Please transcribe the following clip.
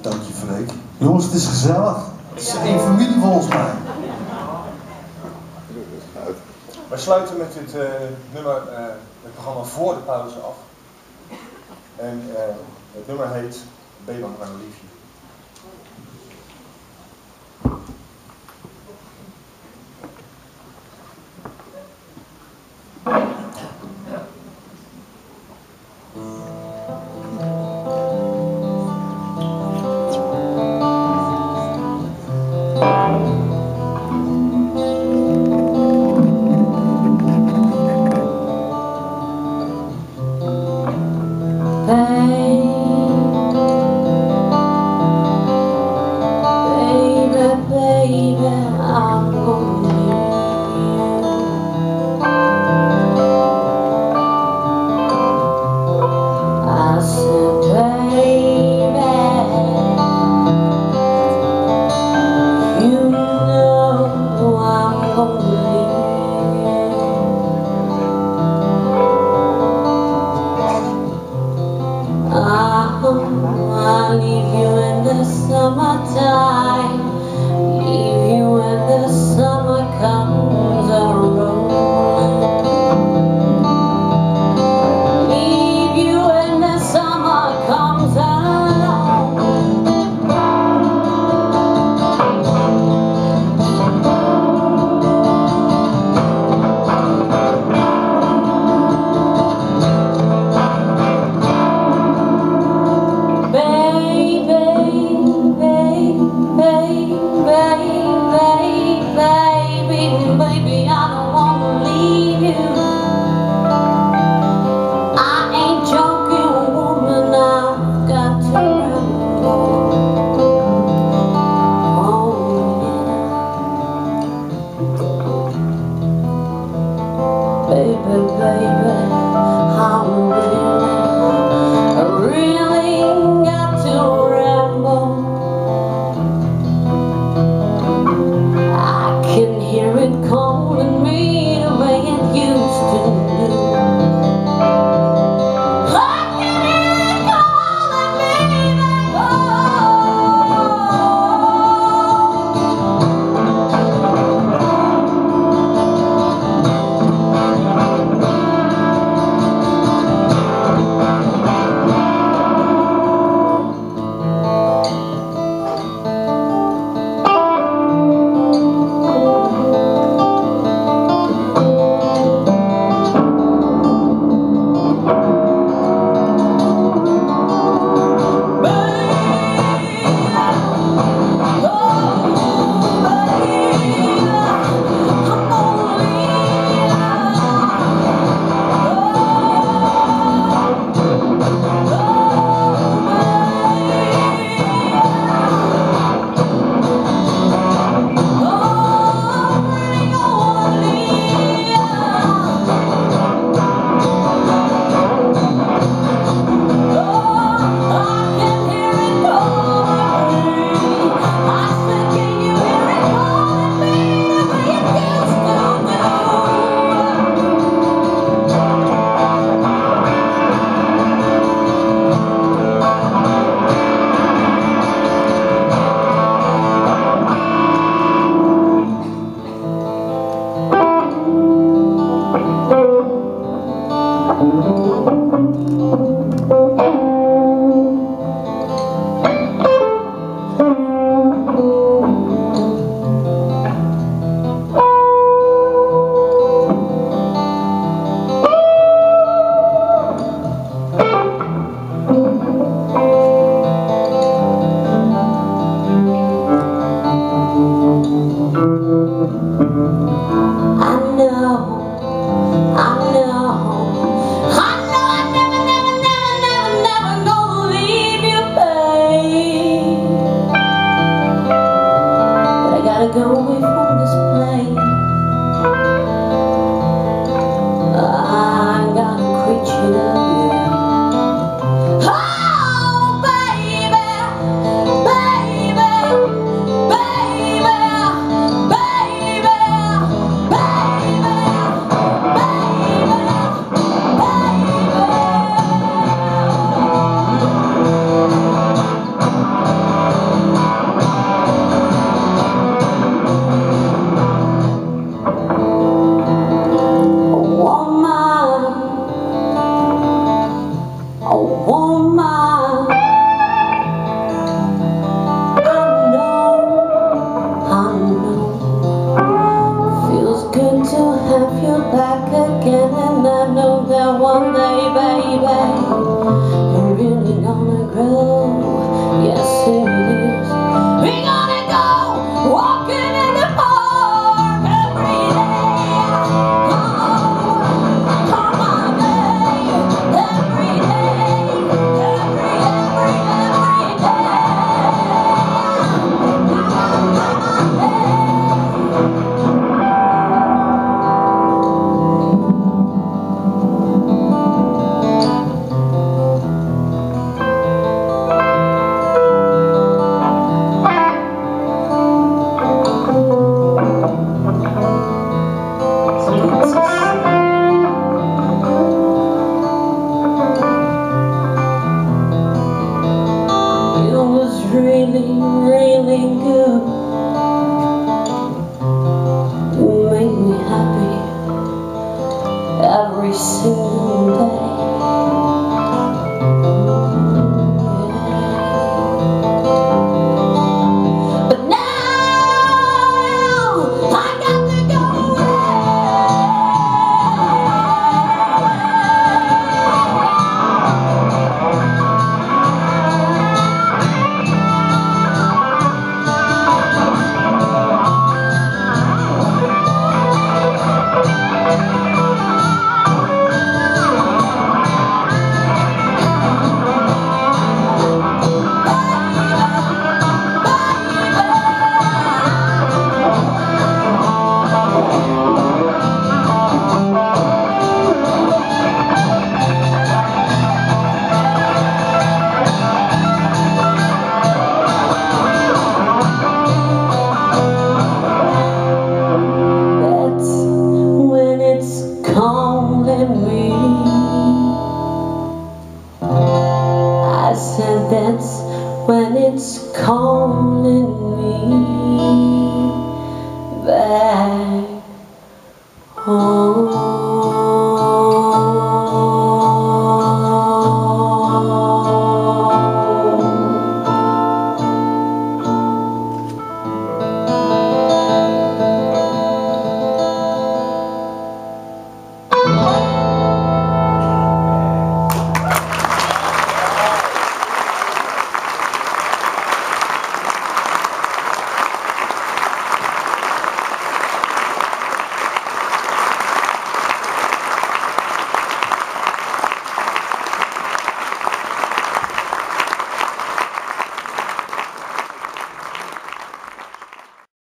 Dank je, Freek. Jongens, het is gezellig. Het is één familie volgens mij. We sluiten met dit uh, nummer uh, het programma voor de pauze af. En uh, het nummer heet maar een liefje. Thank you. 어. baby. you. holding me back.